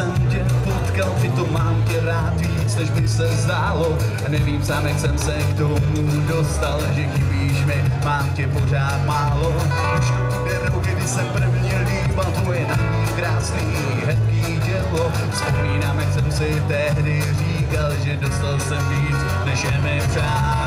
jsem tě potkal, ty to mám tě rád víc, než by se zdálo. Nevím sám, jak jsem se k tomu dostal, že chybíš mi, mám tě pořád málo. Už to kdy se první líbal, tvoje na krásný, hezký dělo. Vzpomínám, jak jsem si tehdy říkal, že dostal jsem víc, než je mi přát.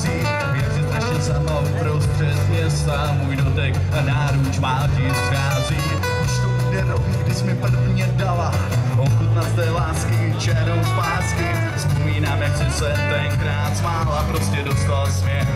Přichází. Jak si strašně sama uprostřed města, můj dotek a náruč má ti schází. Už to bude roky, kdy jsi mi prvně dala, ochutnat z té lásky černou pásky. Vzpomínám, jak jsi se tenkrát smála, prostě dostal směch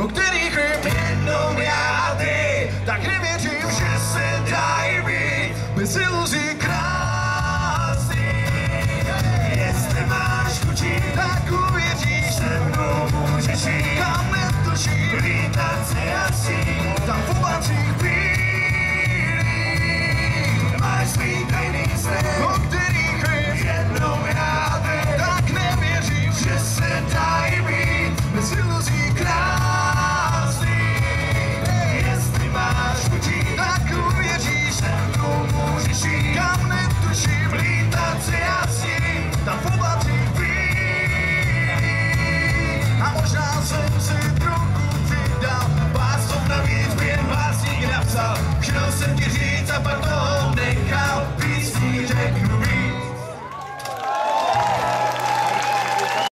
u kterých vím jednou já a ty, tak nevěřím, že se dají být bez iluzí krásný. Jestli máš kučí, tak uvěříš, se mnou můžeš jít, kam netuší, lítat se jasí, tam v obacích bílých. Máš svý tajný sen, u kterých vím jednou já a ty, tak nevěřím, že se dají být bez iluzí krásný.